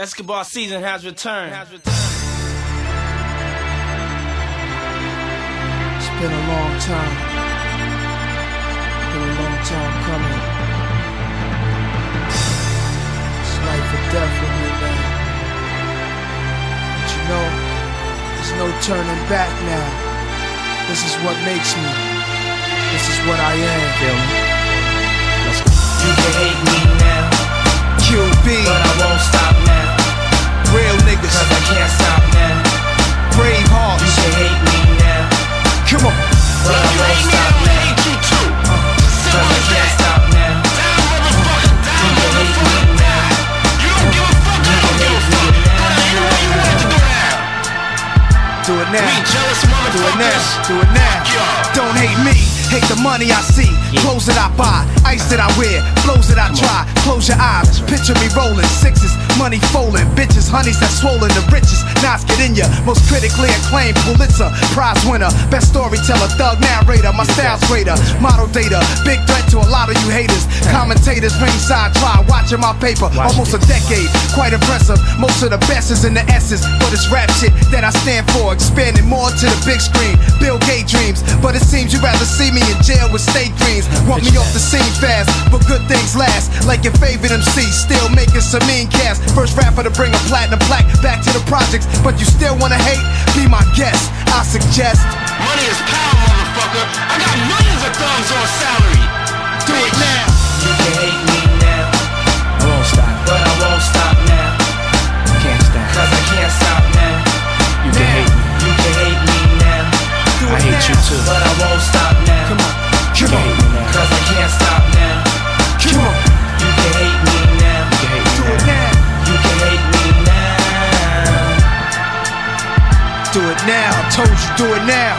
Escobar season has returned. Has returned. It's been a long time. Been a long time coming. It's life or death with me, man. But you know, there's no turning back now. This is what makes me. This is what I am. Feel me? Let's go. You can hate me can't stop now. brave You hearts. can hate me now, Come on. but I won't stop now. Can't stop now. You can hate me now. You can hate me now. Do it now. Do it now. Do it now. Don't hate me. Hate the money I see. Clothes that I buy. Ice that I wear. Flows that I try. Close your eyes. Picture me rolling. Sixes. Money folding. Bitches. Honeys that swollen. The richest. Knives get in ya. Most critically acclaimed Pulitzer. Prize winner. Best storyteller. Thug narrator. My style's greater. Model data. Big threat to a lot of you haters. Commentators ringside try. Watching my paper. Almost a decade. Quite impressive. Most of the best is in the essence. But it's rap shit that I stand for. Expanding more to the big screen. Bill Gates dreams. But it seems you'd rather see me in jail with state dreams. Want me off the scene fast. But good things last. Like your favorite MC. Still making some mean cash. First rapper to bring a platinum plaque back to the projects. But you still wanna hate? Be my guest. I suggest. Money is power, motherfucker. I got millions of thumbs on salary. Do it now. You can hate me now, I won't stop. but I won't stop now. Can't stop. Cause I can't stop now. You can hate me. You can hate me now, Do I hate now. you too. but I won't stop now. Come on. Come You on. hate me now. Cause I can't stop now. Come on. You can hate me now. You can hate me Do it now. now. You can hate me now. Do it now. I told you, do it now.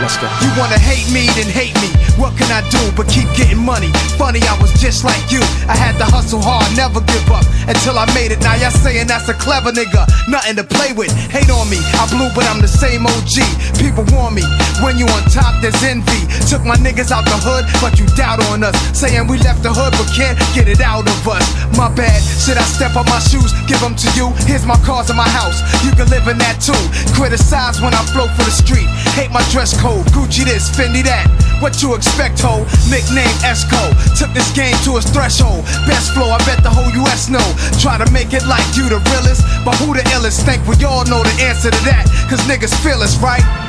Let's go. You wanna hate me, then hate me. What can I do but keep getting money? Funny, I was just like you. I had to hustle hard, never give up until I made it. Now y'all saying that's a clever nigga, nothing to play with. Hate on me, I blew, but I'm the same OG. People warn me when you on top, there's envy. Took my niggas out the hood, but you doubt on us. Saying we left the hood, but can't get it out of us. My bad, should I step on my shoes, give them to you? Here's my cars and my house, you can live in that too. Criticize when I flow for the street. Hate my dress code, Gucci this, Fendi that. What you expect, ho? Nickname Esco. Took this game to its threshold. Best flow, I bet the whole US know. Try to make it like you the realest, but who the illest? Think we all know the answer to that. Cause niggas feel us, right?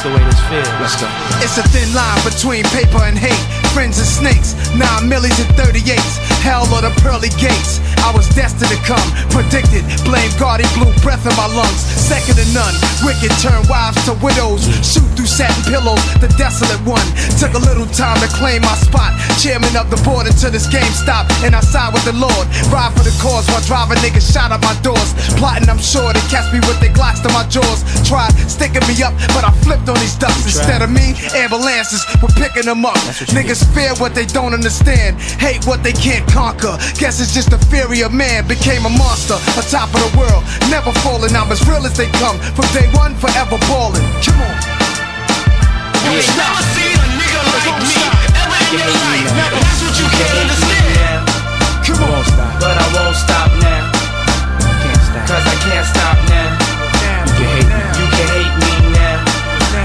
I like the way this feels. Let's go. It's a thin line between paper and hate. Friends and snakes, nine millies and 38s. Hell or the pearly gates. I was destined to come, predicted. Blame God, he blew breath in my lungs. Second to none. Wicked turn wives to widows. Shoot through satin pillows, the desolate one. Took a little time to claim my spot. Chairman of the board until this game stopped. And I side with the Lord. Ride for the cause while driving niggas shot at my doors. Plotting, I'm sure they catch me with their glocks to my jaws. Tried sticking me up, but I flipped on these ducks. Instead of me, ambulances were picking them up. That's what you Niggas fear what they don't understand, hate what they can't conquer. Guess it's just the fury of man became a monster, on top of the world, never falling. I'm as real as they come, from day one, forever balling. Come on. You ain't never seen a nigga like me ever in your life. And that's what you can't understand. Come on. but I won't stop now. Can't stop. Cause I can't stop now. Now, You can hate me. You can hate me now,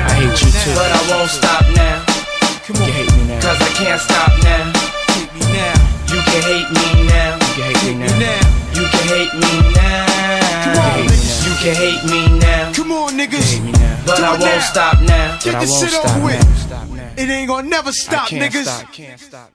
I hate you too. but I won't stop now. Come You on. can hate me now. Cause I can't stop can hate me now. Come on, niggas. hate me now. But Do I it won't now. stop now. Get But this shit stop over with. It ain't gonna never I stop, can't niggas. stop. Can't stop.